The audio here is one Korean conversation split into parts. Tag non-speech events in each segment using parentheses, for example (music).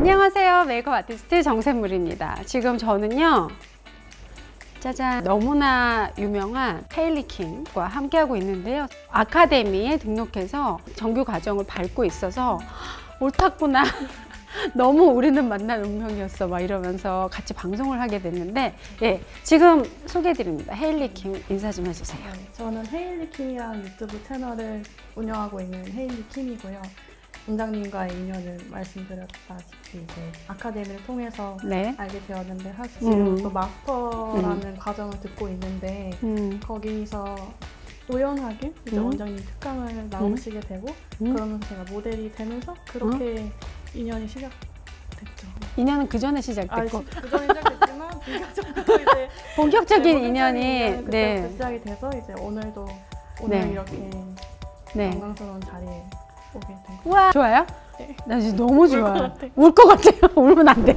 안녕하세요. 메이크업 아티스트 정샘물입니다. 지금 저는요. 짜잔 너무나 유명한 헤일리 킴과 함께하고 있는데요. 아카데미에 등록해서 정규 과정을 밟고 있어서 옳았구나. (laughs) 너무 우리는 만난 운명이었어 막 이러면서 같이 방송을 하게 됐는데 예 지금 소개해드립니다 헤일리 킴 인사 좀 해주세요 네, 저는 헤일리 킴이라는 유튜브 채널을 운영하고 있는 헤일리 킴이고요 원장님과의 인연을 말씀드렸다시피 이제 아카데미를 통해서 네 알게 되었는데 사실 음. 또 마스터라는 과정을 듣고 있는데 음, 거기서 우연하게 이제 음. 원장님 특강을 나오시게 되고 음. 그러면서 제가 모델이 되면서 그렇게 인연이 시작됐죠. 인연은 그 전에 아, 시작됐고 시- 그전에 시작됐지만 (laughs) 본격적으로 이제 본격적인 네, 인연이 네 시작이 돼서 이제 오늘도 오늘 네. 이렇게 네. 영광스러운 자리에 오게 된 거. 와 좋아요? 네. 나 지금 너무 좋아. 것 같아. 울것 같아요. (laughs) 울면 안 돼.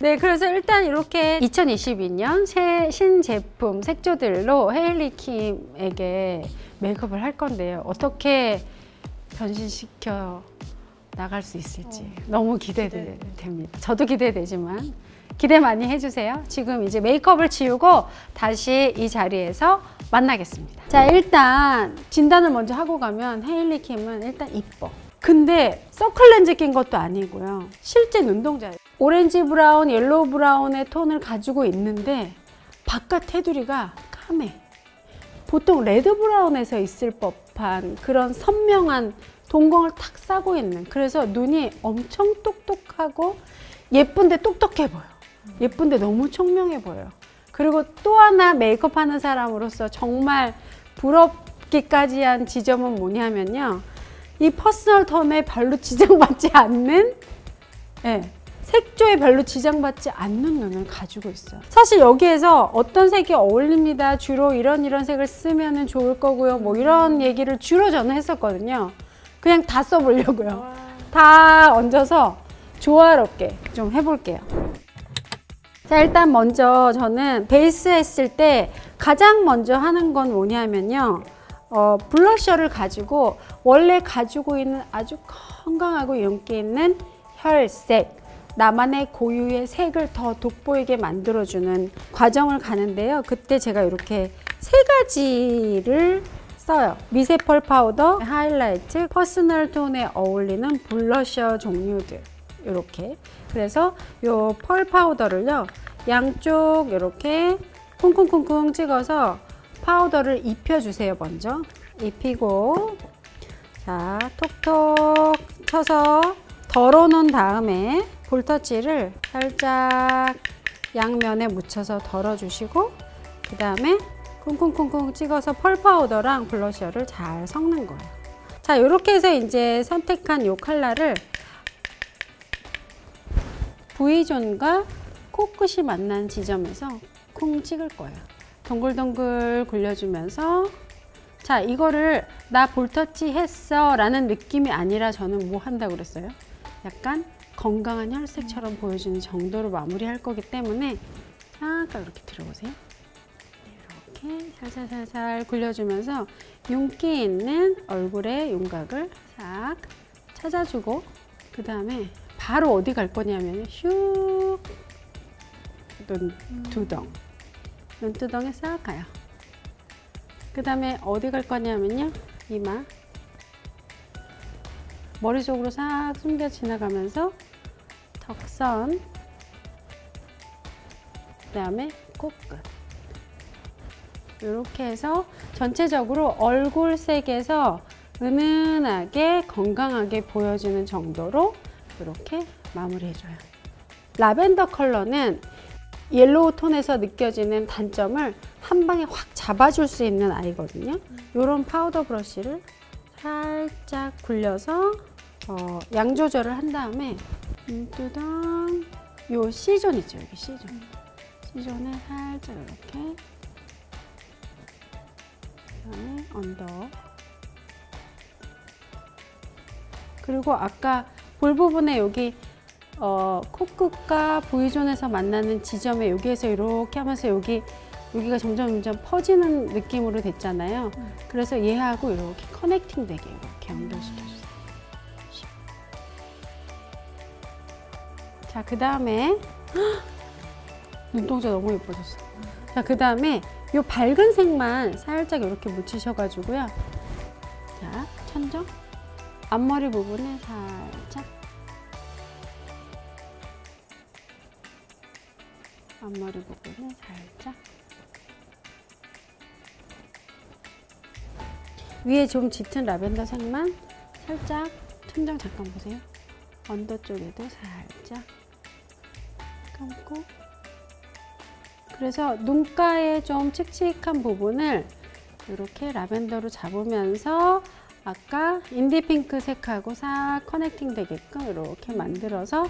네, 그래서 일단 이렇게 2022년 새 신제품 색조들로 헤일리 킴에게 메이크업을 할 건데요. 어떻게 변신시켜 나갈 수 있을지 어, 너무 기대됩니다. 저도 기대되지만 기대 많이 해주세요. 지금 이제 메이크업을 지우고 다시 이 자리에서 만나겠습니다. 자, 일단 진단을 먼저 하고 가면 헤일리 킴은 일단 이뻐. 근데 서클렌즈 낀 것도 아니고요. 실제 눈동자예요. orange brown, yellow brown의 톤을 가지고 있는데 바깥 테두리가 까매. 보통 red brown에서 있을 법한 그런 선명한 동공을 탁 싸고 있는 그래서 눈이 엄청 똑똑하고 예쁜데 똑똑해 보여. 예쁜데 너무 청명해 보여. 그리고 또 하나 메이크업 하는 사람으로서 정말 부럽기까지 한 지점은 뭐냐면요. 이 personal 톤에 별로 지장받지 않는 예, 색조에 별로 지장받지 않는 눈을 가지고 있어요. 사실 여기에서 어떤 색이 어울립니다. 주로 이런 이런 색을 쓰면 좋을 거고요. 뭐 이런 얘기를 주로 저는 했었거든요. 그냥 다 써보려고요. 와, 다 얹어서 조화롭게 좀 해볼게요. 자, 일단 먼저 저는 베이스 했을 때 가장 먼저 하는 건 뭐냐면요. 어, 블러셔를 가지고 원래 가지고 있는 아주 건강하고 윤기 있는 혈색, 나만의 고유의 색을 더 돋보이게 만들어주는 과정을 가는데요. 그때 제가 이렇게 세 가지를 써요. 미세 pearl 파우더, 하이라이트, personal 톤에 어울리는 블러셔 종류들. 이렇게. 그래서 요 pearl 파우더를요. 양쪽 이렇게 쿵쿵쿵쿵 찍어서 파우더를 입혀주세요. 먼저. 입히고 자, 톡톡 쳐서 덜어놓은 다음에 볼터치를 살짝 양면에 묻혀서 덜어주시고 그 다음에 쿵쿵쿵쿵 찍어서 pearl 파우더랑 blusher를 잘 섞는 거예요. 자, 이렇게 해서 이제 선택한 이 컬러를 V존과 코끝이 만난 지점에서 콩 찍을 거예요. 동글동글 굴려주면서 자, 이거를 나 볼터치 했어 라는 느낌이 아니라 저는 뭐 한다고 그랬어요? 약간 건강한 혈색처럼 보여주는 정도로 마무리할 거기 때문에 잠깐 이렇게 들어보세요. 이렇게 살살살살 굴려주면서 윤기 있는 얼굴의 윤곽을 싹 찾아주고 그 다음에 바로 어디 갈 거냐면 슉 눈두덩. 눈두덩에 싹 가요. 그 다음에 어디 갈 거냐면요. 이마. 머리 쪽으로 싹 숨겨 지나가면서 턱선. 그 다음에 코끝. 이렇게 해서 전체적으로 얼굴 색에서 은은하게 건강하게 보여주는 정도로 이렇게 마무리해줘요. 라벤더 컬러는 yellow 톤에서 느껴지는 단점을 한 방에 확 잡아줄 수 있는 아이거든요. 이런 파우더 브러쉬를 살짝 굴려서 어, 양 조절을 한 다음에 눈두덩 요 C존 있죠 여기 C존 C존에 살짝 이렇게 그다음에 under 그리고 아까 볼 부분에 여기 어, 코끝과 V존에서 만나는 지점에 여기에서 이렇게 하면서 여기 여기가 점점 점점 퍼지는 느낌으로 됐잖아요. 음. 그래서 얘하고 이렇게 커넥팅 되게 이렇게 연결시켜주세요. 자, 그 다음에 (gasps) 눈동자 너무 예뻐졌어. 자, 그 다음에 이 밝은 색만 살짝 이렇게 묻히셔가지고요. 자, 천정. 앞머리 부분에 살 앞머리 부분에 살짝. 위에 좀 짙은 라벤더 색만 살짝 천장 잠깐 보세요. under 쪽에도 살짝 감고 그래서 눈가에 좀 칙칙한 부분을 이렇게 라벤더로 잡으면서 아까 indie pink 색하고 싹 connecting 되게끔 이렇게 만들어서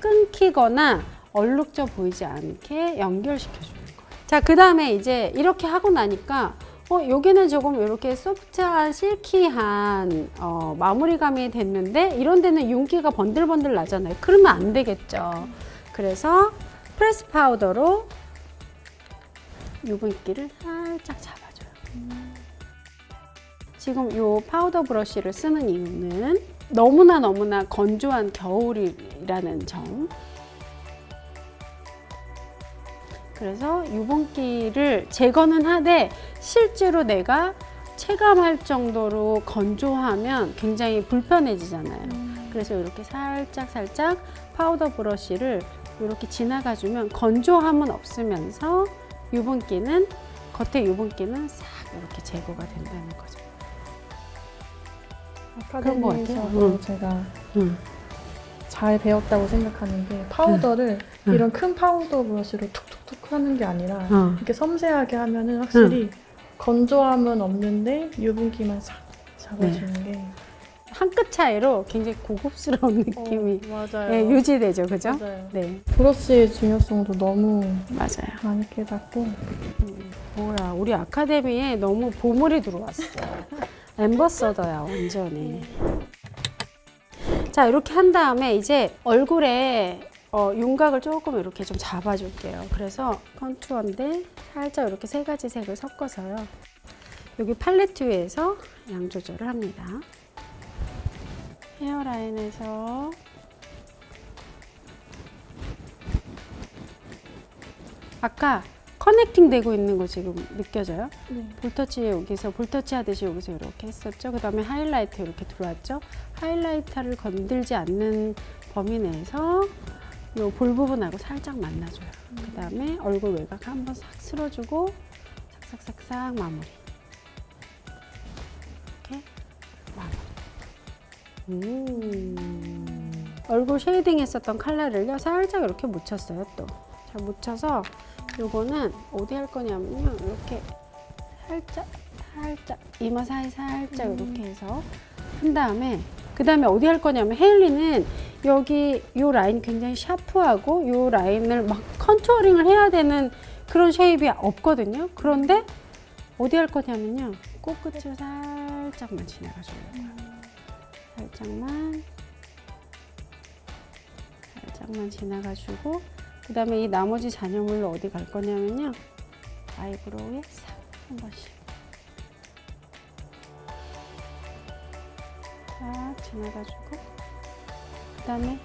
끊기거나 얼룩져 보이지 않게 연결시켜 주는 거예요. 자, 그 다음에 이제 이렇게 하고 나니까 어, 여기는 조금 이렇게 soft한 silky한 어, 마무리감이 됐는데 이런 데는 윤기가 번들번들 나잖아요. 그러면 안 되겠죠. 그래서 프레스 파우더로 유분기를 살짝 잡아줘요. 지금 이 파우더 브러쉬를 쓰는 이유는 너무나 너무나 건조한 겨울이라는 점. 그래서 유분기를 제거는 하되 실제로 내가 체감할 정도로 건조하면 굉장히 불편해지잖아요. 그래서 이렇게 살짝 살짝 파우더 브러쉬를 이렇게 지나가주면 건조함은 없으면서 유분기는 겉에 유분기는 싹 이렇게 제거가 된다는 거죠. 응. 제가 음. 잘 배웠다고 생각하는 게 파우더를 응. 이런 큰 파우더 브러쉬로 툭툭툭 하는 게 아니라 어. 이렇게 섬세하게 하면은 확실히 건조함은 없는데 유분기만 싹 잡아주는 게 한 끗 차이로 굉장히 고급스러운 느낌이 어. 예, 유지되죠, 그죠? 맞아요. 네, 브러쉬의 중요성도 너무 맞아요. 많이 깨닫고 뭐야, 우리 아카데미에 너무 보물이 들어왔어. (laughs) 엠버서더야, 완전히. 자, 이렇게 한 다음에 이제 얼굴에 어, 윤곽을 조금 이렇게 좀 잡아줄게요. 그래서 컨투어인데 살짝 이렇게 세 가지 색을 섞어서요. 여기 팔레트 위에서 양 조절을 합니다. 헤어라인에서 아까 connecting 되고 있는 거 지금 느껴져요? 네. 볼터치 여기서 볼터치 하듯이 여기서 이렇게 했었죠. 그 다음에 하이라이트 이렇게 들어왔죠. highlighter를 건들지 않는 범위 내에서 요 볼 부분하고 살짝 만나줘요. 그 다음에 얼굴 외곽 한번 싹 쓸어주고 싹싹싹싹 마무리. 이렇게 마무리. 음. 얼굴 shading 했었던 컬러를요 살짝 이렇게 묻혔어요 또. 자 묻혀서 요거는 어디 할 거냐면요 이렇게 살짝 살짝 이마 사이 살짝 이렇게 해서 한 다음에 그 다음에 어디 할 거냐면 헤일리는 여기 요 라인 굉장히 샤프하고 요 라인을 막 contouring을 해야 되는 그런 shape이 없거든요. 그런데 어디 할 거냐면요. 코끝을 살짝만 지나가주는 거예요. 살짝만. 살짝만 지나가주고 그 다음에 이 나머지 잔여물로 어디 갈 거냐면요. 아이브로우에 싹 한 번씩 지나가주고 그 다음에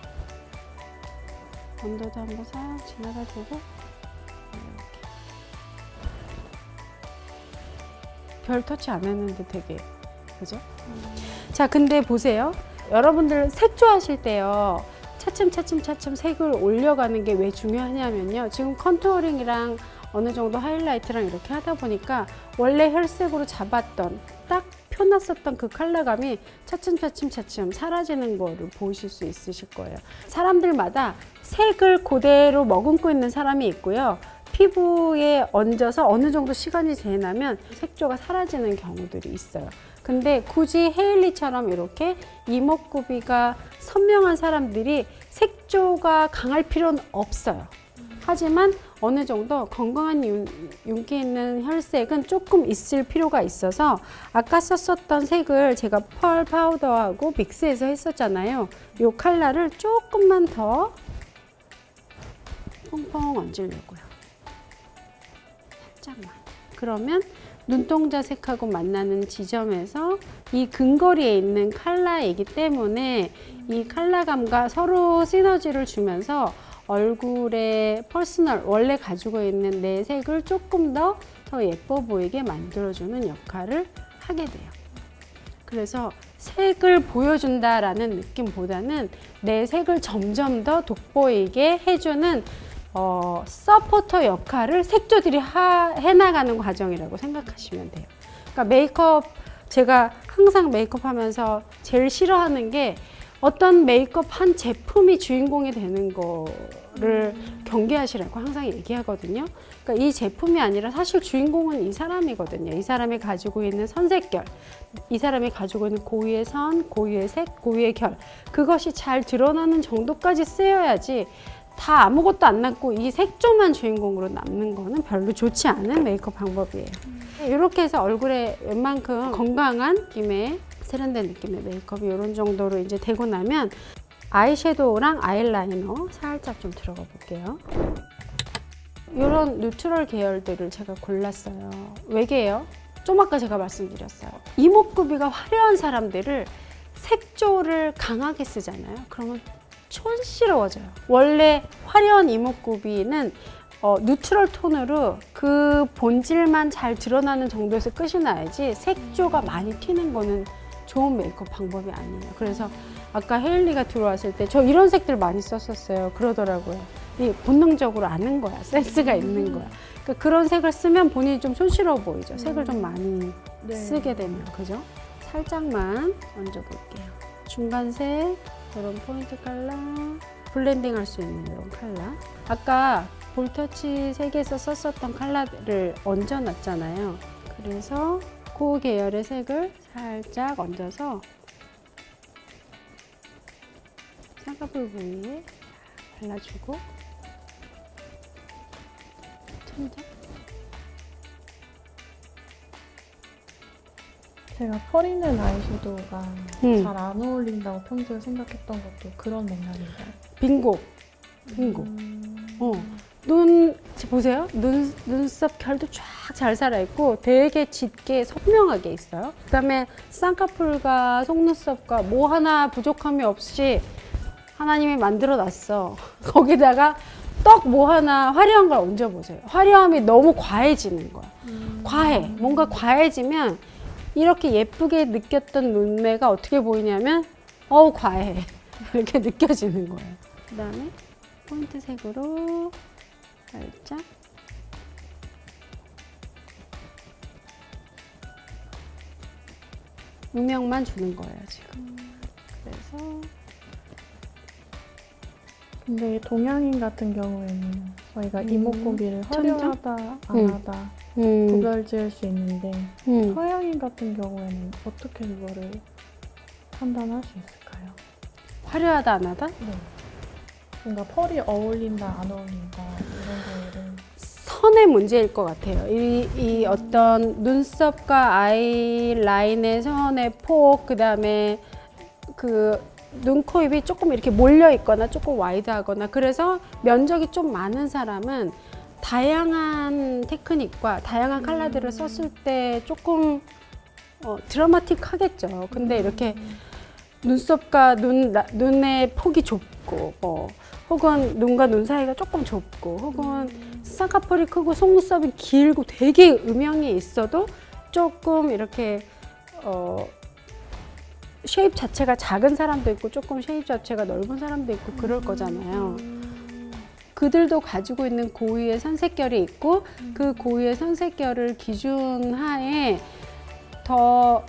언더도 한번 싹 지나가주고 이렇게. 별 터치 안 했는데 되게 그죠? 자 근데 보세요. 여러분들 색조하실 때요. 차츰 차츰 차츰 색을 올려가는 게 왜 중요하냐면요. 지금 contouring이랑 어느 정도 하이라이트랑 이렇게 하다 보니까 원래 혈색으로 잡았던 딱 펴놨었던 그 컬러감이 차츰 차츰 차츰 사라지는 거를 보실 수 있으실 거예요. 사람들마다 색을 그대로 머금고 있는 사람이 있고요. 피부에 얹어서 어느 정도 시간이 지나면 색조가 사라지는 경우들이 있어요. 근데 굳이 헤일리처럼 이렇게 이목구비가 선명한 사람들이 색조가 강할 필요는 없어요. 하지만 어느 정도 건강한 윤, 윤기 있는 혈색은 조금 있을 필요가 있어서 아까 썼었던 색을 제가 펄 파우더하고 믹스해서 했었잖아요. 이 컬러를 조금만 더 펑펑 얹으려고요. 살짝만. 그러면 눈동자 색하고 만나는 지점에서 이 근거리에 있는 컬러이기 때문에 이 컬러감과 서로 시너지를 주면서 얼굴의 personal 원래 가지고 있는 내 색을 조금 더 더 예뻐 보이게 만들어주는 역할을 하게 돼요. 그래서 색을 보여준다라는 느낌보다는 내 색을 점점 더 돋보이게 해주는 어, 서포터 역할을 색조들이 하, 해나가는 과정이라고 생각하시면 돼요. 그러니까 메이크업 제가 항상 메이크업 하면서 제일 싫어하는 게 어떤 메이크업 한 제품이 주인공이 되는 거 를 경계하시라고 항상 얘기하거든요. 그러니까 이 제품이 아니라 사실 주인공은 이 사람이거든요. 이 사람이 가지고 있는 선색결, 이 사람이 가지고 있는 고유의 선, 고유의 색, 고유의 결 그것이 잘 드러나는 정도까지 쓰여야지 다 아무것도 안 남고 이 색조만 주인공으로 남는 거는 별로 좋지 않은 메이크업 방법이에요. 이렇게 해서 얼굴에 웬만큼 건강한 느낌의 세련된 느낌의 메이크업이 이런 정도로 이제 되고 나면 아이섀도우랑 아이라이너 살짝 좀 들어가 볼게요. 이런 뉴트럴 계열들을 제가 골랐어요. 왜게요? 좀 아까 제가 말씀드렸어요. 이목구비가 화려한 사람들을 색조를 강하게 쓰잖아요. 그러면 촌스러워져요. 원래 화려한 이목구비는 어, 뉴트럴 톤으로 그 본질만 잘 드러나는 정도에서 끝이 나야지 색조가 많이 튀는 거는 좋은 메이크업 방법이 아니에요. 그래서 아까 헤일리가 들어왔을 때 저 이런 색들 많이 썼었어요. 그러더라고요. 이 본능적으로 아는 거야. 센스가 있는 거야. 그러니까 그런 색을 쓰면 본인이 좀 촌스러워 보이죠. 색을 좀 많이 네. 쓰게 되면 그죠? 살짝만 얹어볼게요. 중간색 이런 포인트 컬러 블렌딩 할 수 있는 이런 컬러 아까 볼터치 색에서 썼었던 컬러를 얹어놨잖아요. 그래서 그 계열의 색을 살짝 얹어서 쌍꺼풀 부위에 발라주고 천장 제가 펄 있는 아이섀도우가 음. 잘안 어울린다고 평소에 생각했던 것도 그런 맥락인가요? 빙고 빙고 음. 어. 눈 보세요. 눈 눈썹 결도 쫙 잘 살아 있고 되게 짙게 선명하게 있어요. 그다음에 쌍꺼풀과 속눈썹과 뭐 하나 부족함이 없이 하나님이 만들어 놨어. (laughs) 거기다가 떡 뭐 하나 화려한 걸 얹어 보세요. 화려함이 너무 과해지는 거야. 음. 과해. 뭔가 과해지면 이렇게 예쁘게 느꼈던 눈매가 어떻게 보이냐면 어우 과해. (laughs) 이렇게 느껴지는 거예요. 그다음에 포인트 색으로 살짝 음영만 주는 거예요 지금. 그래서 근데 동양인 같은 경우에는 저희가 음. 이목구비를 천장? 화려하다 안 음. 하다 음, 구별 지을 수 있는데 음. 서양인 같은 경우에는 어떻게 그거를 판단할 수 있을까요? 화려하다 안 하다? 네. 뭔가 펄이 어울린다 안 어울린다 선의 문제일 것 같아요. 이, 이 어떤 눈썹과 아이 라인의 선의 폭, 그 다음에 그 눈, 코, 입이 조금 이렇게 몰려 있거나 조금 와이드하거나 그래서 면적이 좀 많은 사람은 다양한 테크닉과 다양한 컬러들을 썼을 때 조금 어, 드라마틱 하겠죠. 근데 이렇게 눈썹과 눈, 나- 눈의 폭이 좁고 뭐 혹은 눈과 눈 사이가 조금 좁고 혹은 쌍꺼풀이 크고 속눈썹이 길고 되게 음영이 있어도 조금 이렇게 어 shape 자체가 작은 사람도 있고 조금 shape 자체가 넓은 사람도 있고 그럴 거잖아요. 그들도 가지고 있는 고유의 선색결이 있고 그 고유의 선색결을 기준하에 더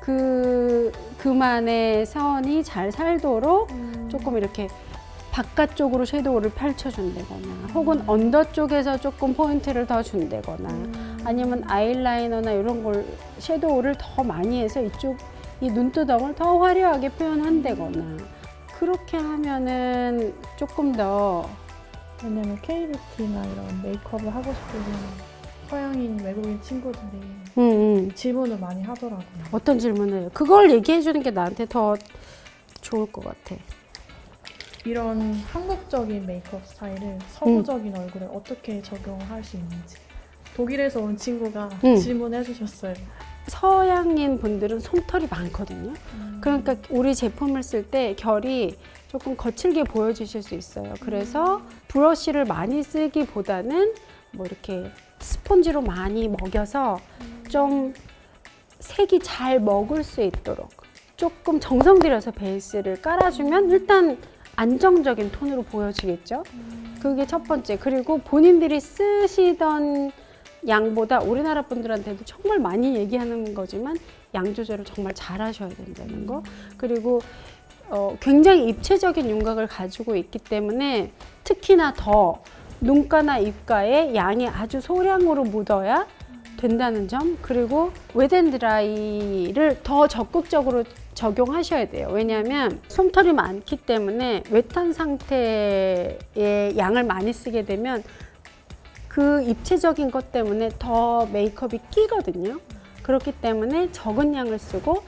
그 그만의 선이 잘 살도록 조금 이렇게 바깥쪽으로 섀도우를 펼쳐준다거나 혹은 under 쪽에서 조금 포인트를 더 준다거나 아니면 아이라이너나 이런 걸 섀도우를 더 많이 해서 이쪽 이 눈두덩을 더 화려하게 표현한다거나 그렇게 하면은 조금 더 왜냐면 K뷰티나 이런 메이크업을 하고 싶으면 서양인 외국인 친구들이 음, 음. 질문을 많이 하더라고요. 어떤 질문을? 그걸 얘기해 주는 게 나한테 더 좋을 것 같아. 이런 한국적인 메이크업 스타일을 서구적인 얼굴에 어떻게 적용할 수 있는지 독일에서 온 친구가 음. 질문해 주셨어요. 서양인 분들은 솜털이 많거든요. 그러니까 우리 제품을 쓸 때 결이 조금 거칠게 보여지실 수 있어요. 그래서 브러쉬를 많이 쓰기보다는 뭐 이렇게 스폰지로 많이 먹여서 좀 색이 잘 먹을 수 있도록 조금 정성 들여서 베이스를 깔아주면 일단 안정적인 톤으로 보여지겠죠. 그게 첫 번째. 그리고 본인들이 쓰시던 양보다 우리나라 분들한테도 정말 많이 얘기하는 거지만 양 조절을 정말 잘 하셔야 된다는 거. 그리고 어, 굉장히 입체적인 윤곽을 가지고 있기 때문에 특히나 더 눈가나 입가에 양이 아주 소량으로 묻어야 된다는 점 그리고 웨덴드라이를 더 적극적으로 적용하셔야 돼요. 왜냐하면 솜털이 많기 때문에 웨탄 상태의 양을 많이 쓰게 되면 그 입체적인 것 때문에 더 메이크업이 끼거든요. 그렇기 때문에 적은 양을 쓰고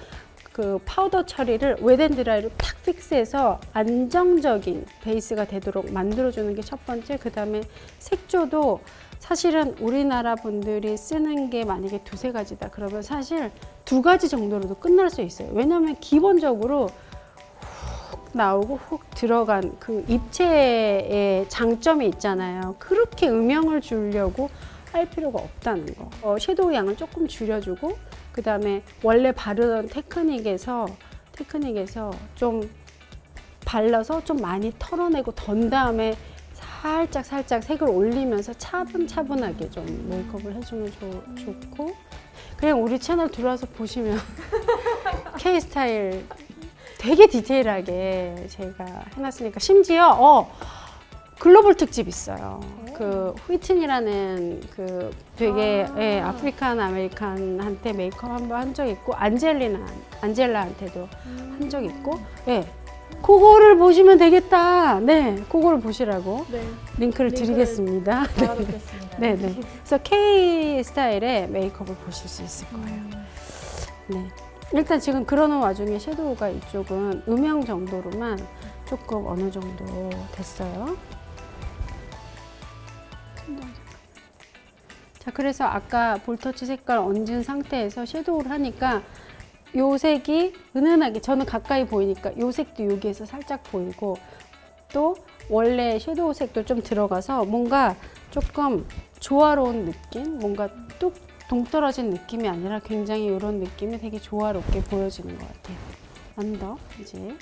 그 파우더 처리를 웨덴드라이로 탁 픽스해서 안정적인 베이스가 되도록 만들어주는 게 첫 번째. 그 다음에 색조도 사실은 우리나라 분들이 쓰는 게 만약에 두세 가지다. 그러면 사실 두 가지 정도로도 끝날 수 있어요. 왜냐하면 기본적으로 훅 나오고 훅 들어간 그 입체의 장점이 있잖아요. 그렇게 음영을 주려고 할 필요가 없다는 거. 어, 섀도우 양을 조금 줄여주고 그 다음에 원래 바르던 테크닉에서 테크닉에서 좀 발라서 좀 많이 털어내고 던 다음에 살짝 살짝 색을 올리면서 차분차분하게 좀 메이크업을 해주면 좋, 좋고 그냥 우리 채널 들어와서 보시면 (laughs) K 스타일 되게 디테일하게 제가 해놨으니까 심지어 어 글로벌 특집 있어요. 그 휘튼이라는 그 되게 아. 예, African American한테 메이크업 한번 한 적 있고 안젤리나 안젤라한테도 한적 있고 예. 그거를 보시면 되겠다. 네, 그거를 보시라고 네, 링크를 링크를 드리겠습니다. 알아듣겠습니다. 네, 네. 그래서 K 스타일의 메이크업을 보실 수 있을 거예요. 음, 네. 일단 지금 그러는 와중에 섀도우가 이쪽은 음영 정도로만 조금 어느 정도 됐어요. 자, 그래서 아까 볼터치 색깔 얹은 상태에서 섀도우를 하니까 요 색이 은은하게 저는 가까이 보이니까 요 색도 여기에서 살짝 보이고 또 원래 섀도우 색도 좀 들어가서 뭔가 조금 조화로운 느낌? 뭔가 뚝 동떨어진 느낌이 아니라 굉장히 이런 느낌이 되게 조화롭게 보여지는 것 같아요. under 이제.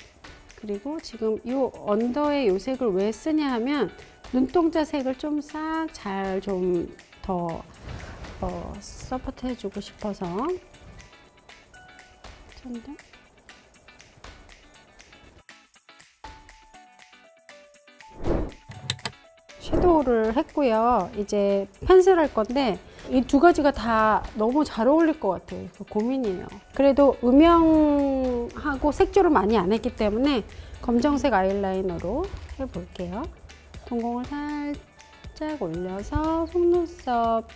그리고 지금 이 under의 요 색을 왜 쓰냐 하면 눈동자 색을 좀 싹 잘 좀더 어, support 해주고 싶어서 천장 섀도우를 했고요. 이제 펜슬 할 건데 이 두 가지가 다 너무 잘 어울릴 것 같아요. 그 고민이에요. 그래도 음영하고 색조를 많이 안 했기 때문에 검정색 아이라이너로 해볼게요. 동공을 살짝 올려서 속눈썹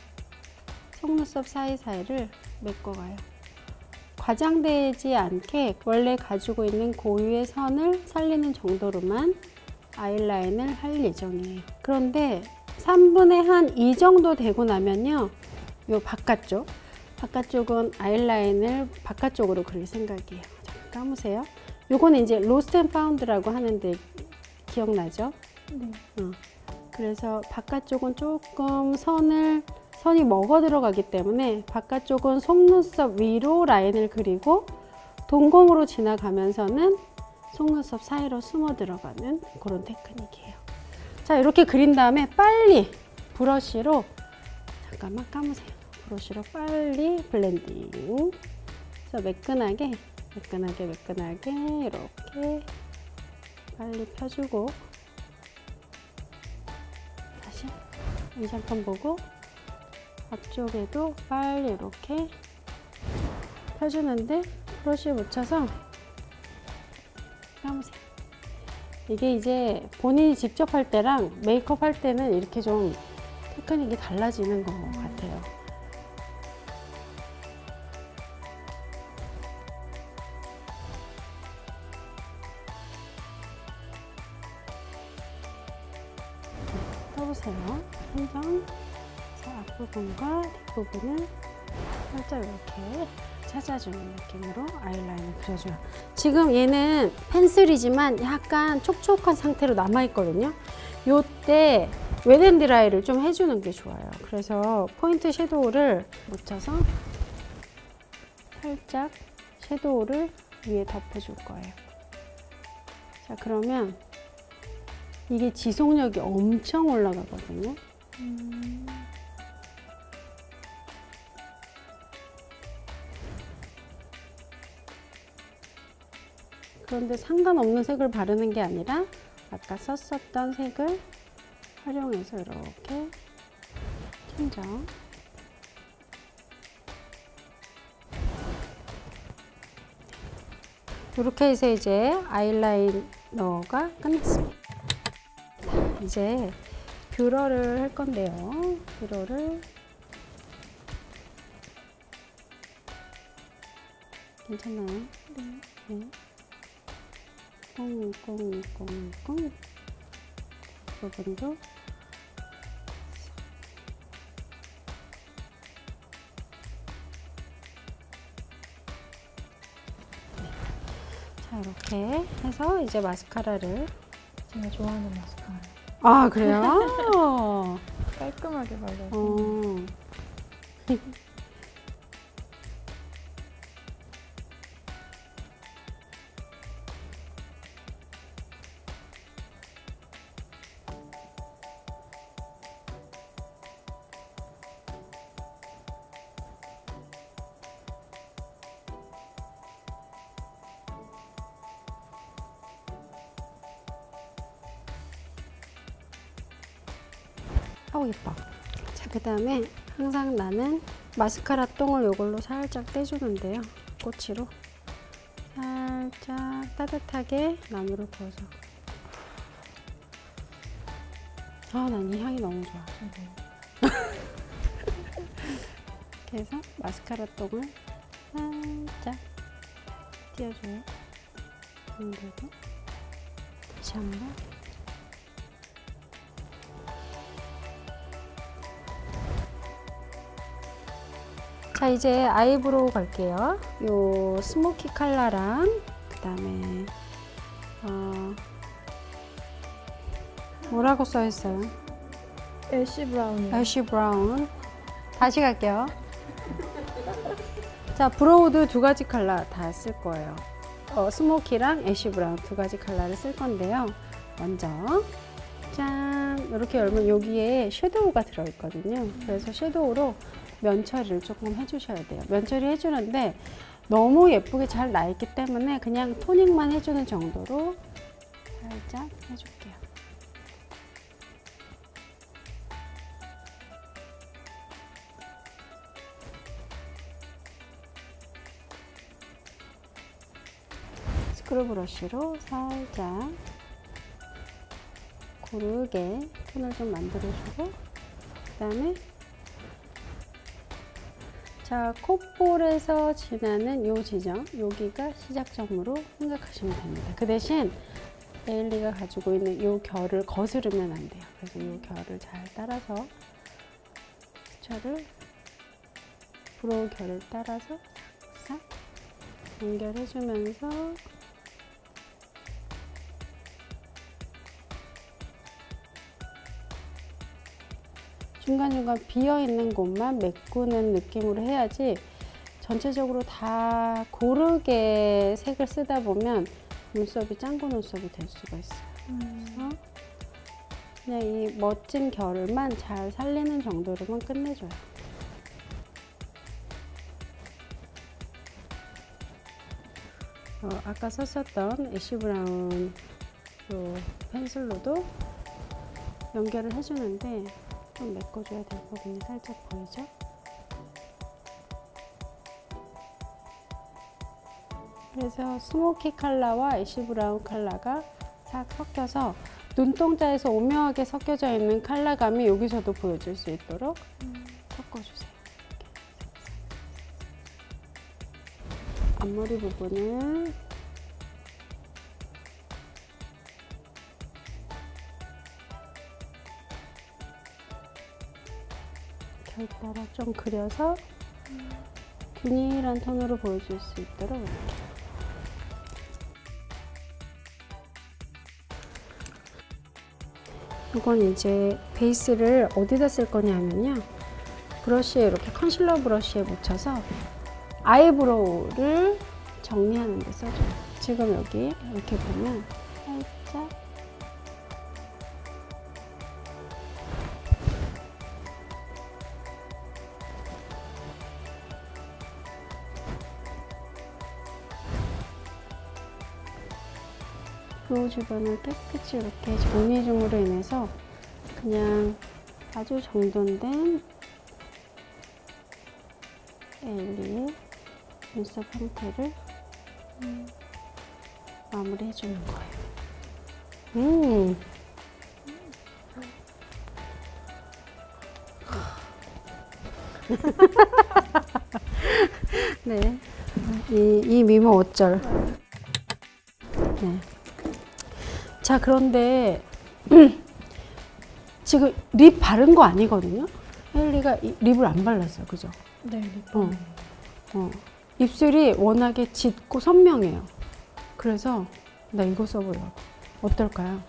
속눈썹 사이사이를 메꿔가요. 과장되지 않게 원래 가지고 있는 고유의 선을 살리는 정도로만 아이라인을 할 예정이에요. 그런데 3분의 한 2 정도 되고 나면요. 요 바깥쪽, 바깥쪽은 아이라인을 바깥쪽으로 그릴 생각이에요. 잠깐 감으세요. 요거는 이제 lost and found라고 하는데 기억나죠? 네. 어. 그래서 바깥쪽은 조금 선을 선이 먹어 들어가기 때문에 바깥쪽은 속눈썹 위로 라인을 그리고 동공으로 지나가면서는 속눈썹 사이로 숨어 들어가는 그런 테크닉이에요. 자 이렇게 그린 다음에 빨리 브러쉬로 잠깐만 감으세요. 브러쉬로 빨리 블렌딩. 그래서 매끈하게 매끈하게 매끈하게 이렇게 빨리 펴주고 다시 이 천장 보고 앞쪽에도 빨리 이렇게 펴주는데 브러쉬 묻혀서 감으세요. 이게 이제 본인이 직접 할 때랑 메이크업 할 때는 이렇게 좀 테크닉이 달라지는 것 같아요. 이렇게 찾아주는 느낌으로 아이라인을 그려줘요. 지금 얘는 펜슬이지만 약간 촉촉한 상태로 남아있거든요. 요때 wet and dry를 좀 해주는 게 좋아요. 그래서 포인트 섀도우를 묻혀서 살짝 섀도우를 위에 덮어줄 거예요. 자, 그러면 이게 지속력이 엄청 올라가거든요. 그런데 상관없는 색을 바르는 게 아니라 아까 썼었던 색을 활용해서 이렇게 천정 이렇게 해서 이제 아이라이너가 끝났습니다. 자, 이제 뷰러를 할 건데요. 뷰러를 괜찮나요? 네. 네. 꽁꽁꽁꽁 부분도 자 이렇게 해서 이제 마스카라를 제가 좋아하는 마스카라. 아 그래요? (laughs) 깔끔하게 발라서. 어. 다음에 항상 나는 마스카라 똥을 이걸로 살짝 떼주는데요. 꼬치로. 살짝 따뜻하게 나무를 부어서. 아, 난 이 향이 너무 좋아. (laughs) 이렇게 해서 마스카라 똥을 살짝 띄워줘요. 그리고 다시 한 번. 자 이제 eyebrow 갈게요. 요 smoky 컬러랑 그 다음에 어 뭐라고 써 있어요? ash brown이요. ash brown. 다시 갈게요. (laughs) 자 brow도 두 가지 컬러 다쓸 거예요. 어, smoky랑 ash brown 두 가지 컬러를 쓸 건데요. 먼저 짠 이렇게 열면 여기에 섀도우가 들어있거든요. 그래서 섀도우로 면 처리를 조금 해주셔야 돼요. 면 처리 해주는데 너무 예쁘게 잘 나 있기 때문에 그냥 토닉만 해주는 정도로 살짝 해줄게요. 스크루 브러쉬로 살짝 고르게 톤을 좀 만들어주고 그 다음에 자 콧볼에서 지나는 요 지점 여기가 시작점으로 생각하시면 됩니다. 그 대신 에일리가 가지고 있는 요 결을 거스르면 안 돼요. 그래서 요 결을 잘 따라서 숱을 brow 결을 따라서 싹 연결해주면서 중간중간 비어있는 곳만 메꾸는 느낌으로 해야지 전체적으로 다 고르게 색을 쓰다 보면 눈썹이 짱구 눈썹이 될 수가 있어요. 그래서 그냥 이 멋진 결을만 잘 살리는 정도로만 끝내줘요. 어, 아까 썼었던 애쉬 브라운 요 펜슬로도 연결을 해주는데 좀 메꿔줘야 될 부분이 살짝 보이죠? 그래서 smoky 컬러와 ash brown 컬러가 싹 섞여서 눈동자에서 오묘하게 섞여져 있는 컬러감이 여기서도 보여줄 수 있도록 섞어주세요. 앞머리 부분은 결 따라 좀 그려서 균일한 톤으로 보여줄 수 있도록. 이건 이제 베이스를 어디다 쓸 거냐면요. 브러쉬에 이렇게 컨실러 브러쉬에 묻혀서 eyebrow를 정리하는 데 써줘요. 지금 여기 이렇게 보면 주변을 깨끗이 이렇게 정리해 줌으로 인해서 그냥 아주 정돈된 엘리 눈썹 형태를 음, 마무리해 주는 거예요. 음. (laughs) 네. 이, 이 미모 어쩔. 네. 자, 그런데 (clears throat) 지금 립 바른 거 아니거든요? 헬리가 이- 립을 안 발랐어요. 그죠? 네, 어. 어. 입술이 워낙에 짙고 선명해요. 그래서 나 이거 써보려고. 어떨까요?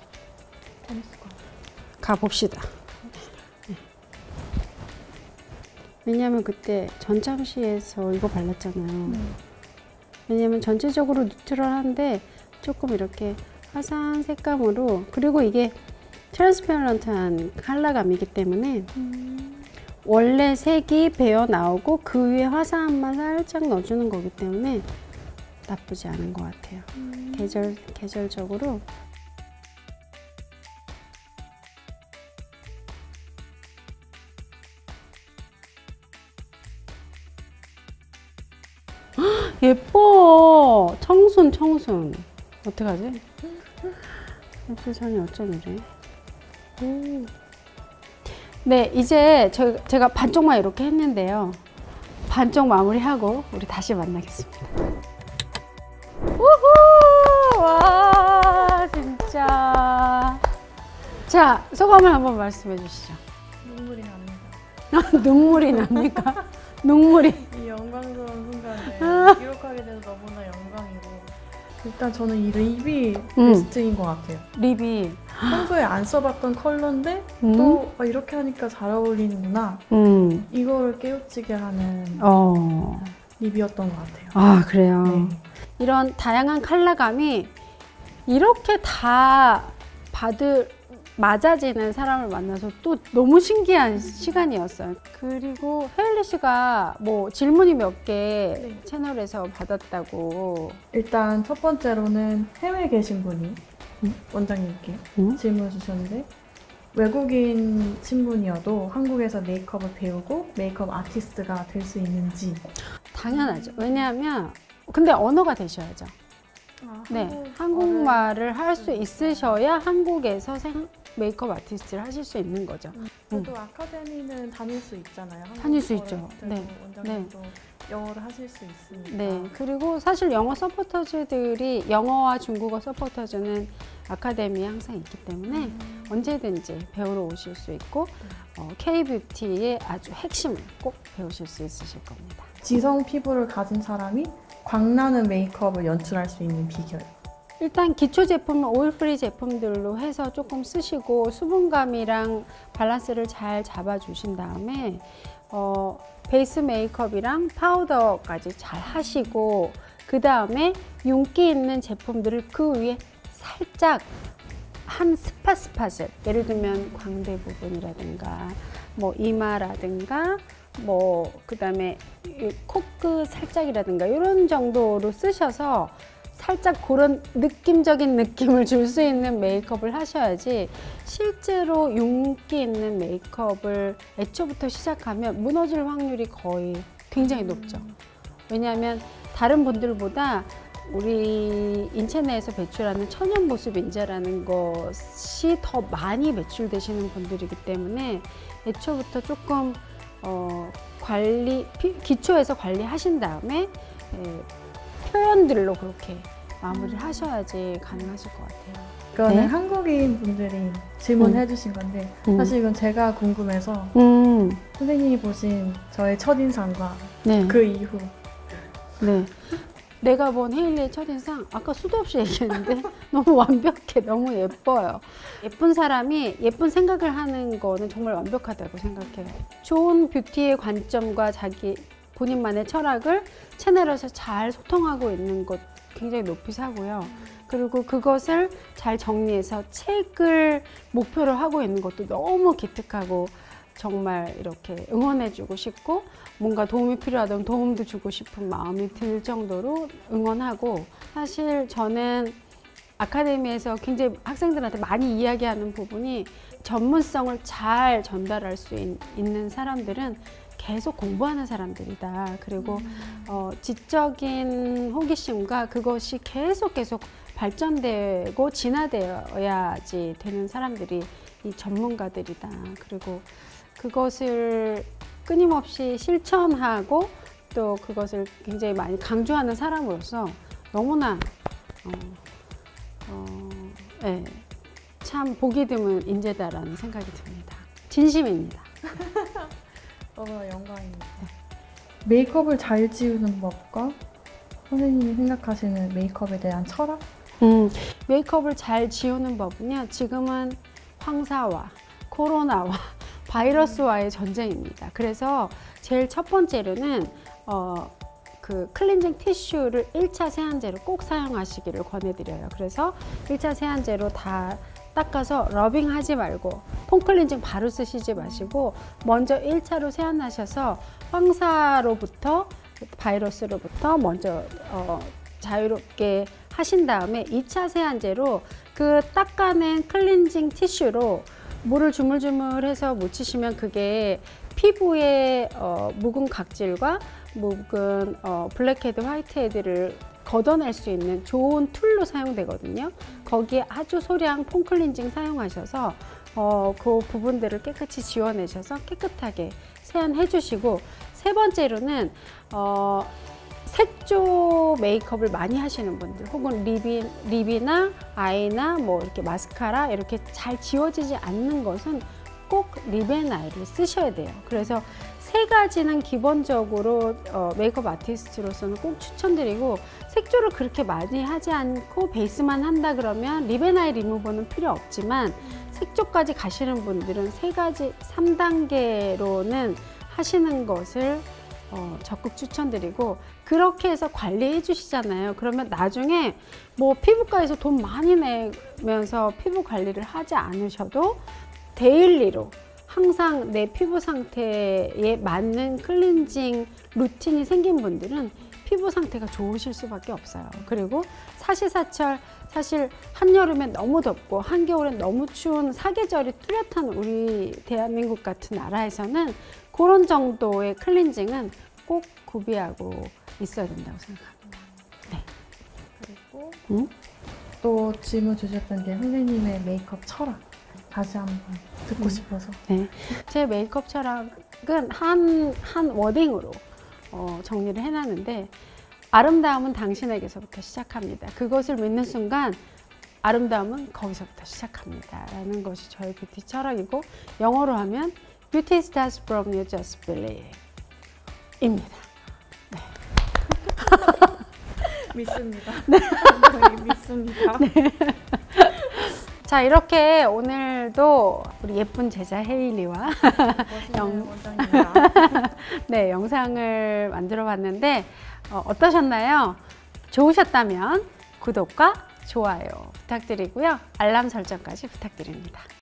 가봅시다. 네. 왜냐면 그때 전참시에서 이거 발랐잖아요. 네. 왜냐면 전체적으로 뉴트럴한데 조금 이렇게 화사한 색감으로 그리고 이게 트랜스페런트한 컬러감이기 때문에 원래 색이 배어 나오고 그 위에 화사함만 살짝 넣어주는 거기 때문에 나쁘지 않은 것 같아요. 계절 계절적으로 헉, (gasps) 예뻐 청순 청순 어떡하지? (laughs) 입술선이 어쩜 이래? 음. 네, 이제 저, 제가 반쪽만 이렇게 했는데요. 반쪽 마무리하고 우리 다시 만나겠습니다. 우후! 와, 진짜. 자, 소감을 한번 말씀해 주시죠. 눈물이 납니다. (laughs) 눈물이 납니까? 눈물이. 일단 저는 이 립이 음. 베스트인 것 같아요. 립이. 평소에 안 써봤던 컬러인데 음. 또 아, 이렇게 하니까 잘 어울리는구나 음. 이거를 깨우치게 하는 어. 립이었던 것 같아요. 아, 그래요. 네. 이런 다양한 컬러감이 이렇게 다 받을 맞아지는 사람을 만나서 또 너무 신기한 시간이었어요. 그리고 헤일리 씨가 뭐 질문이 몇개 네. 채널에서 받았다고. 일단 첫 번째로는 해외에 계신 분이 음? 원장님께 음? 질문을 주셨는데 외국인 친분이어도 한국에서 메이크업을 배우고 메이크업 아티스트가 될 수 있는지 당연하죠. 왜냐하면 근데 언어가 되셔야죠. 네, 한국말을 할 수 있으셔야 한국에서 생, 메이크업 아티스트를 하실 수 있는 거죠. 그래도 아카데미는 다닐 수 있잖아요. 다닐 수. 있죠. 네. 원장님도 영어를 하실 수 있으니까. 네, 그리고 사실 영어 서포터즈들이 영어와 중국어 서포터즈는 아카데미에 항상 있기 때문에 음. 언제든지 배우러 오실 수 있고 어, K-뷰티의 아주 핵심을 꼭 배우실 수 있으실 겁니다. 지성 피부를 가진 사람이 광나는 메이크업을 연출할 수 있는 비결. 일단 기초 제품은 oil free 제품들로 해서 조금 쓰시고 수분감이랑 밸런스를 잘 잡아주신 다음에 어, 베이스 메이크업이랑 파우더까지 잘 하시고 그 다음에 윤기 있는 제품들을 그 위에 살짝 한 spot spot을 예를 들면 광대 부분이라든가 뭐 이마라든가 뭐 그다음에 이 코끝 살짝이라든가 이런 정도로 쓰셔서 살짝 그런 느낌적인 느낌을 줄 수 있는 메이크업을 하셔야지 실제로 윤기 있는 메이크업을 애초부터 시작하면 무너질 확률이 거의 굉장히 높죠. 왜냐하면 다른 분들보다 우리 인체 내에서 배출하는 천연 보습 인자라는 것이 더 많이 배출되시는 분들이기 때문에 애초부터 조금 어, 관리 피- 기초에서 관리하신 다음에 에, 표현들로 그렇게 마무리를 하셔야지 가능하실 것 같아요. 그거는 네. 한국인 분들이 질문해 주신 건데 음. 사실 이건 제가 궁금해서 음, 선생님이 보신 저의 첫인상과 네. 그 이후 네. 내가 본 헤일리의 첫인상 아까 수도 없이 얘기했는데 (laughs) 너무 완벽해. 너무 예뻐요. 예쁜 사람이 예쁜 생각을 하는 거는 정말 완벽하다고 생각해요. 좋은 뷰티의 관점과 자기 본인만의 철학을 채널에서 잘 소통하고 있는 것 굉장히 높이 사고요. 그리고 그것을 잘 정리해서 책을 목표로 하고 있는 것도 너무 기특하고 정말 이렇게 응원해주고 싶고 뭔가 도움이 필요하다면 도움도 주고 싶은 마음이 들 정도로 응원하고 사실 저는 아카데미에서 굉장히 학생들한테 많이 이야기하는 부분이 전문성을 잘 전달할 수 있, 는 사람들은 계속 공부하는 사람들이다. 그리고 어, 지적인 호기심과 그것이 계속 계속 발전되고 진화되어야지 되는 사람들이 이 전문가들이다. 그리고 그것을 끊임없이 실천하고 또 그것을 굉장히 많이 강조하는 사람으로서 너무나 어, 어, 예, 참 보기 드문 인재다라는 생각이 듭니다. 진심입니다. (laughs) 너무 영광입니다. 메이크업을 잘 지우는 법과 선생님이 생각하시는 메이크업에 대한 철학? 음, 메이크업을 잘 지우는 법은요. 지금은 황사와 코로나와 바이러스와의 전쟁입니다. 그래서 제일 첫 번째로는 어, 그 클렌징 티슈를 1차 세안제로 꼭 사용하시기를 권해드려요. 그래서 1차 세안제로 다 닦아서 러빙 하지 말고 폼 클렌징 바로 쓰시지 마시고 먼저 1차로 세안하셔서 황사로부터 바이러스로부터 먼저 어, 자유롭게 하신 다음에 2차 세안제로 그 닦아낸 클렌징 티슈로 물을 주물주물해서 묻히시면 그게 피부의 어, 묵은 각질과 묵은 어, 블랙헤드, 화이트헤드를 걷어낼 수 있는 좋은 툴로 사용되거든요. 거기에 아주 소량 폼 클렌징 사용하셔서 어, 그 부분들을 깨끗이 지워내셔서 깨끗하게 세안해 주시고 세 번째로는 어, 색조 메이크업을 많이 하시는 분들 혹은 lip이, lip이나 eye나 뭐 이렇게 마스카라 이렇게 잘 지워지지 않는 것은 꼭 lip and eye를 쓰셔야 돼요. 그래서 세 가지는 기본적으로 어, 메이크업 아티스트로서는 꼭 추천드리고 색조를 그렇게 많이 하지 않고 베이스만 한다 그러면 립앤 아이 리무버는 필요 없지만 색조까지 가시는 분들은 세 가지, 3단계로는 하시는 것을 어, 적극 추천드리고 그렇게 해서 관리해 주시잖아요. 그러면 나중에 뭐 피부과에서 돈 많이 내면서 피부 관리를 하지 않으셔도 daily로 항상 내 피부 상태에 맞는 클렌징 루틴이 생긴 분들은 피부 상태가 좋으실 수밖에 없어요. 그리고 사시사철 사실 한여름엔 너무 덥고 한겨울엔 너무 추운 사계절이 뚜렷한 우리 대한민국 같은 나라에서는 그런 정도의 클렌징은 꼭 구비하고 있어야 된다고 생각합니다. 그리고 응? 또 질문 주셨던 게 선생님의 메이크업 철학 다시 한번 듣고 음. 싶어서 네. 제 메이크업 철학은 한, 한 워딩으로 어, 정리를 해놨는데 아름다움은 당신에게서부터 시작합니다. 그것을 믿는 순간 아름다움은 거기서부터 시작합니다. 라는 것이 저의 뷰티 철학이고 영어로 하면 Beauty starts from you just believe 입니다. (laughs) (laughs) 믿습니다. 네. 믿습니다. (laughs) 자 이렇게 오늘도 우리 예쁜 제자 헤일리와 영-. 네, 영상을 만들어 봤는데 어, 어 떠셨나요? 좋으셨다면 구독과 좋아요 부탁드리고요. 알람 설정까지 부탁드립니다.